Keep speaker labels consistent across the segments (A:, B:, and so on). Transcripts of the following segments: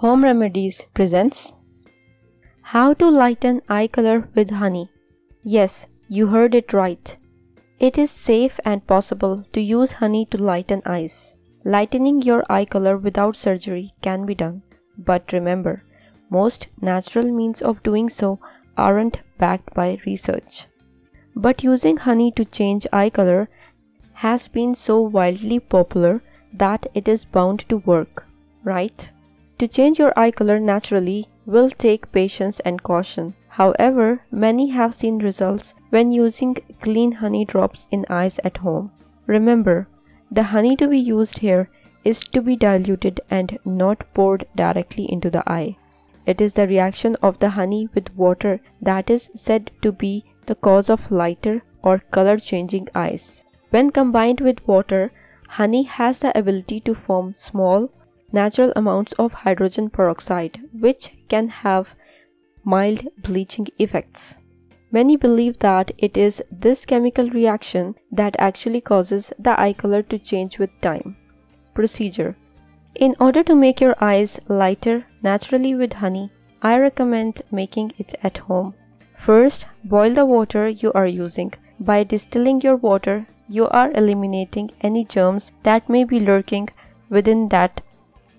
A: Home Remedies presents How to lighten eye color with honey. Yes, you heard it right. It is safe and possible to use honey to lighten eyes. Lightening your eye color without surgery can be done, but remember, most natural means of doing so aren't backed by research. But using honey to change eye color has been so wildly popular that it is bound to work, right? To change your eye color naturally will take patience and caution. However, many have seen results when using clean honey drops in eyes at home. Remember, the honey to be used here is to be diluted and not poured directly into the eye. It is the reaction of the honey with water that is said to be the cause of lighter or color changing eyes. When combined with water, honey has the ability to form small, natural amounts of hydrogen peroxide, which can have mild bleaching effects. Many believe that it is this chemical reaction that actually causes the eye color to change with time. Procedure In order to make your eyes lighter naturally with honey, I recommend making it at home. First, boil the water you are using. By distilling your water, you are eliminating any germs that may be lurking within that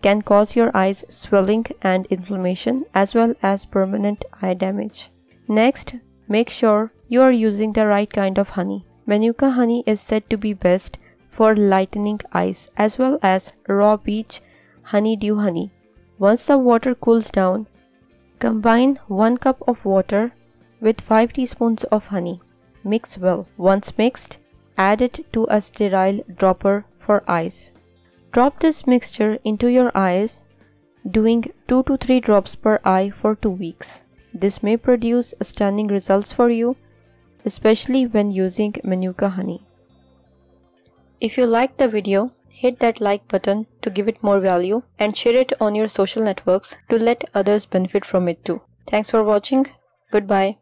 A: can cause your eyes swelling and inflammation as well as permanent eye damage. Next, make sure you are using the right kind of honey. Manuka honey is said to be best for lightening eyes as well as raw beech honeydew honey. Once the water cools down, combine 1 cup of water with 5 teaspoons of honey. Mix well. Once mixed, add it to a sterile dropper for eyes. Drop this mixture into your eyes, doing 2 to 3 drops per eye for 2 weeks. This may produce stunning results for you, especially when using Manuka honey. If you liked the video, hit that like button to give it more value and share it on your social networks to let others benefit from it too. Thanks for watching. Goodbye.